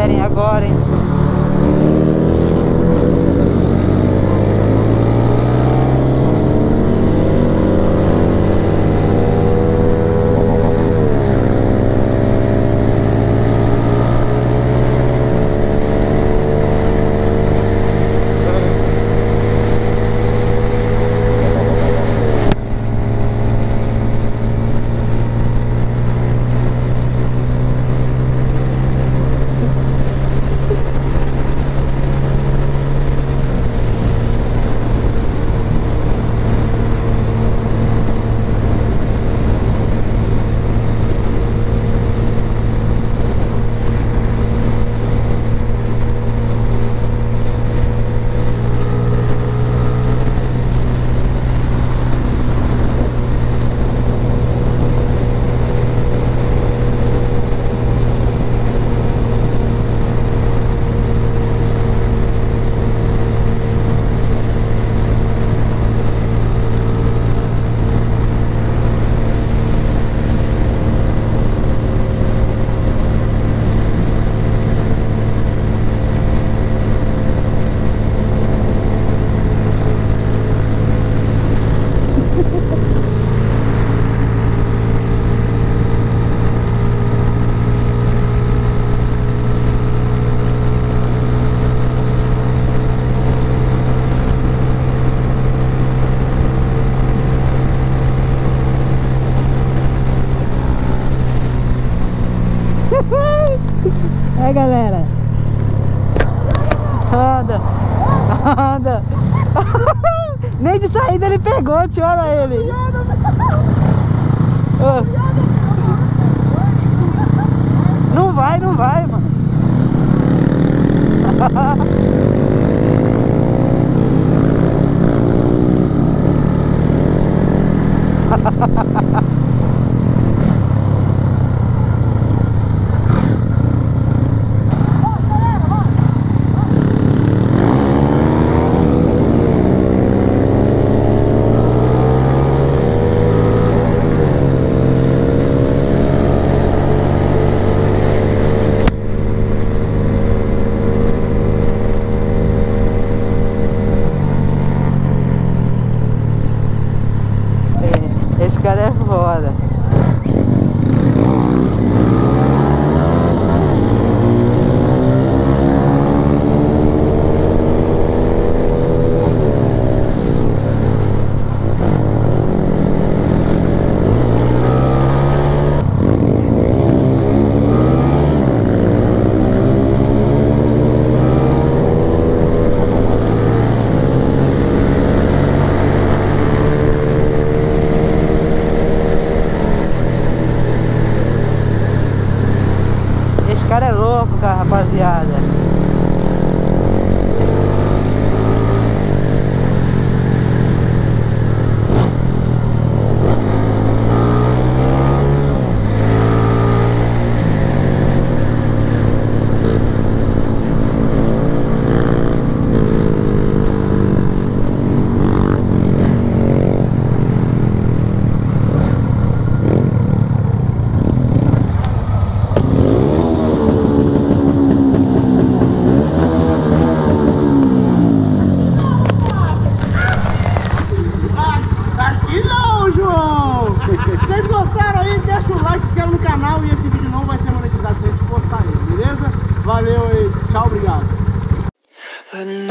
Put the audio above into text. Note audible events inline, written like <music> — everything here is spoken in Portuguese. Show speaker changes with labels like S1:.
S1: galerinha, agora, hein? Vai, galera. Anda. Anda. <laughs> Nem de saída ele pegou, tio, olha ele. Não vai, não vai, mano. É, <laughs> Esse louco, cara, rapaziada.